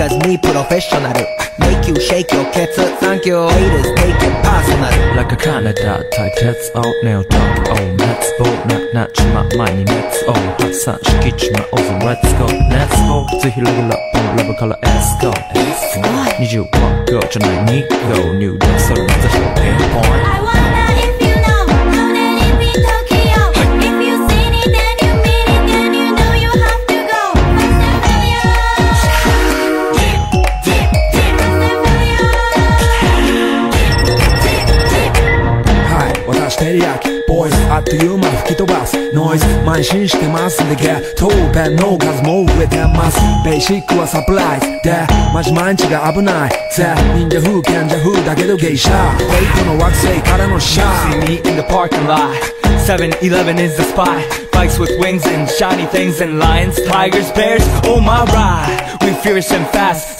Cause me professional. Make you shake your cats up. Thank you. Haters take it personal. Like a Canada type that's out now Talk on let's go not knock my money let's go Hot such kitchen my oven let's go Let's go to he level up on level color let's go Let's go 21 girl tonight need go New dance so that's a I want boys. あっという間吹き飛ばすノイズ慢心してますでゲットペンの数も増えてますベーシックはサプライズでマジ毎日が危ないぜ忍者風賢者風だけど芸者ベイトの惑星からのシャー See me in the parking lot. 7-Eleven is the spot. Bikes with wings and shiny things and lions, tigers, bears, oh my ride. We fierce and fast.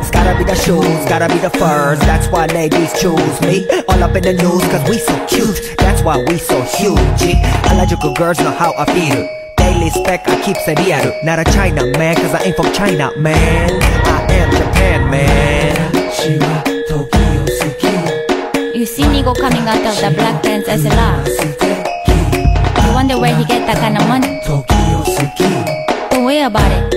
It's gotta be the shoes, gotta be the furs That's why ladies choose me. All up in the news cause we so cute That's why we so huge. Eligible girls know how I feel. Daily spec I keep it real Not a China man cause I ain't from China man. I am Japan man. しは時 ego coming out of the black dance as a lot. You wonder where he get that kind of money. Don't worry about it.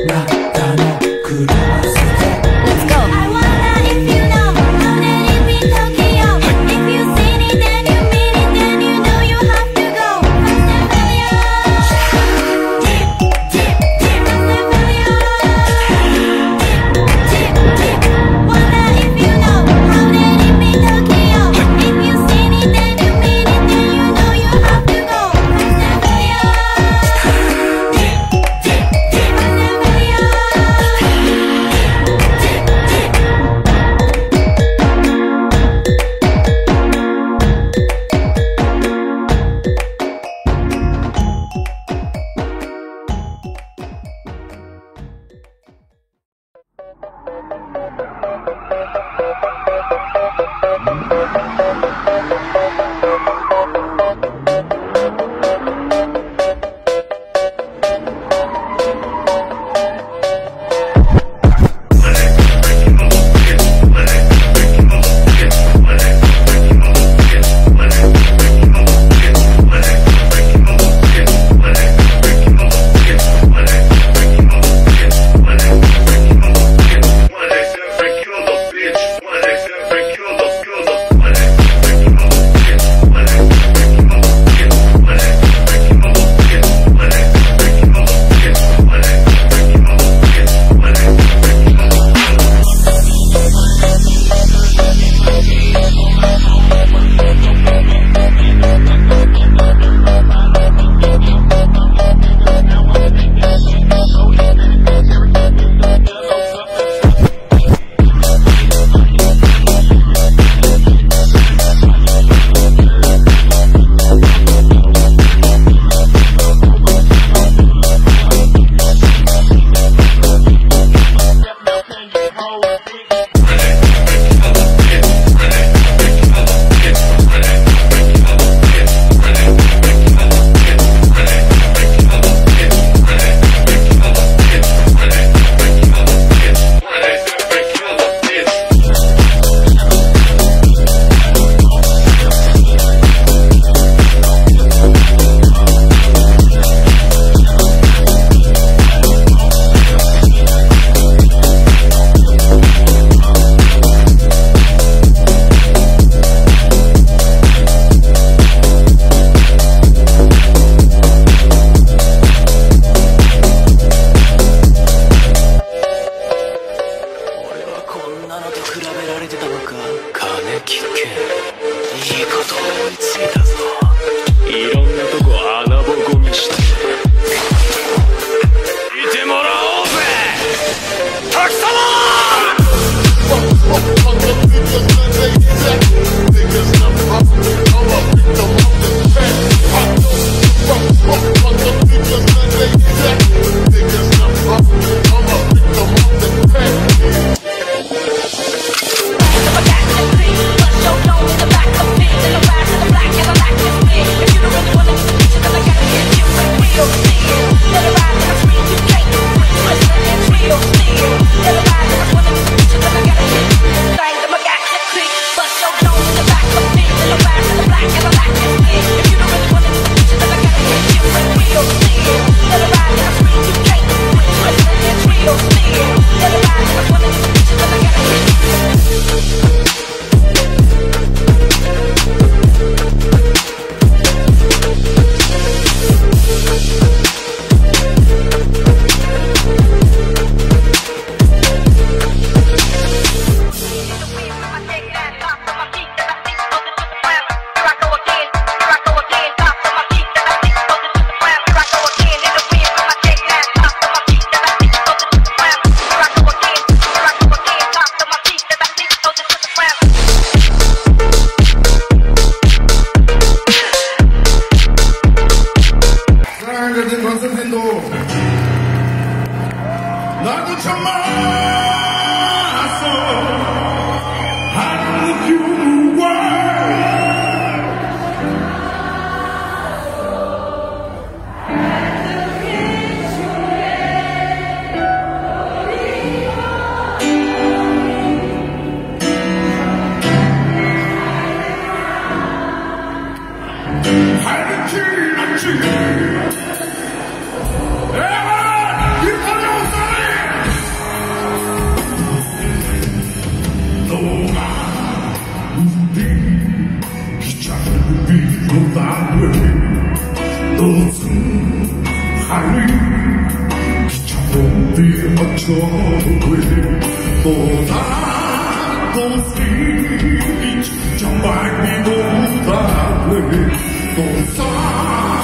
Don't be a trouble for that old speech. Jump back me go that way for that.